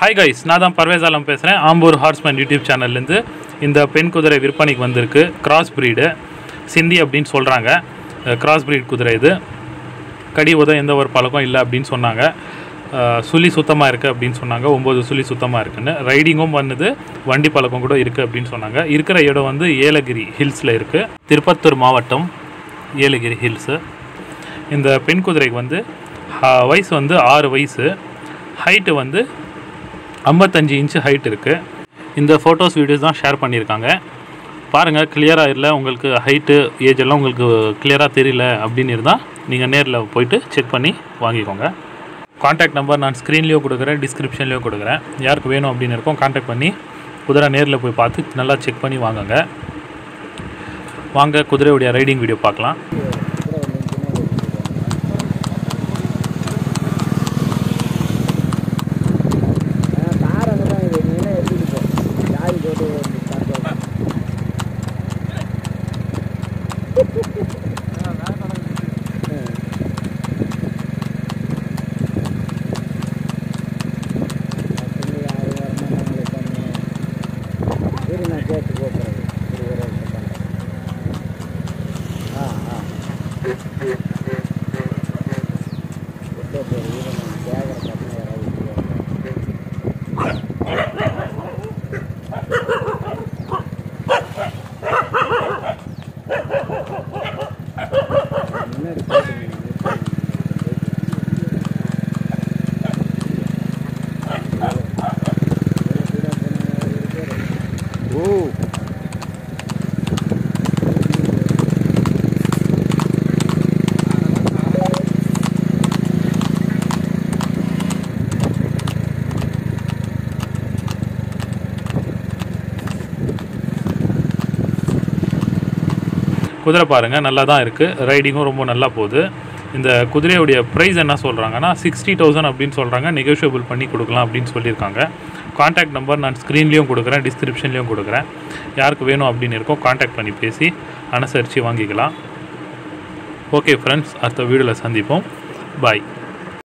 Hi guys நான் தான் பர்வேஸ் ஆலம் பேசுகிறேன் ஆம்பூர் ஹார்ஸ்மேன் யூடியூப் சேனல்லேருந்து இந்த பெண் குதிரை விற்பனைக்கு வந்திருக்கு. கிராஸ் பிரீடு சிந்தி அப்படின்னு சொல்கிறாங்க கிராஸ் ப்ரீட் குதிரை இது. கடி உத எந்த ஒரு பழக்கம் இல்லை அப்படின்னு சொன்னாங்க. சுழி சுத்தமாக இருக்குது அப்படின்னு சொன்னாங்க. ஒம்பது சுழி சுத்தமாக இருக்குன்னு. ரைடிங்கும் பண்ணுது. வண்டி பழக்கம் கூட இருக்குது அப்படின்னு சொன்னாங்க. இருக்கிற இடம் வந்து ஏலகிரி ஹில்ஸில் இருக்குது திருப்பத்தூர் மாவட்டம் ஏலகிரி ஹில்ஸு. இந்த பெண் குதிரைக்கு வந்து வயசு வந்து ஆறு வயசு. ஹைட்டு வந்து ஐம்பத்தஞ்சு இன்ச்சு ஹைட் இருக்குது இந்த ஃபோட்டோஸ் வீடியோஸ் தான் ஷேர் பண்ணியிருக்காங்க. பாருங்கள் கிளியராக இல்லை உங்களுக்கு ஹைட்டு ஏஜ் எல்லாம் உங்களுக்கு கிளியராக தெரியல அப்படின்னு இருந்தால் நீங்கள் நேரில் போயிட்டு செக் பண்ணி வாங்கிக்கோங்க. காண்டாக்ட் நம்பர் நான் ஸ்க்ரீன்லேயோ கொடுக்குறேன் டிஸ்கிரிப்ஷன்லேயோ கொடுக்குறேன். யாருக்கு வேணும் அப்படின்னு இருக்கோம் காண்டாக்ட் பண்ணி குதிரை நேரில் போய் பார்த்து நல்லா செக் பண்ணி வாங்குங்க. வாங்க குதிரையுடைய ரைடிங் வீடியோ பார்க்கலாம். Whoa. குதிரை பாருங்கள் நல்லா தான் இருக்குது ரைடிங்கும் ரொம்ப நல்லா போகுது. இந்த குதிரையுடைய ப்ரைஸ் என்ன சொல்கிறாங்கன்னா சிக்ஸ்டி தௌசண்ட் அப்படின்னு சொல்கிறாங்க நெகோஷியபிள் பண்ணி கொடுக்கலாம் அப்படின்னு சொல்லியிருக்காங்க. காண்டாக்ட் நம்பர் நான் ஸ்க்ரீன்லேயும் கொடுக்குறேன் டிஸ்கிரிப்ஷன்லேயும் கொடுக்குறேன். யாருக்கு வேணும் அப்படின்னு இருக்கோ காண்டாக்ட் பண்ணி பேசி அனுசரித்து வாங்கிக்கலாம். ஓகே ஃப்ரெண்ட்ஸ் அடுத்த வீடியோவில் சந்திப்போம். பாய்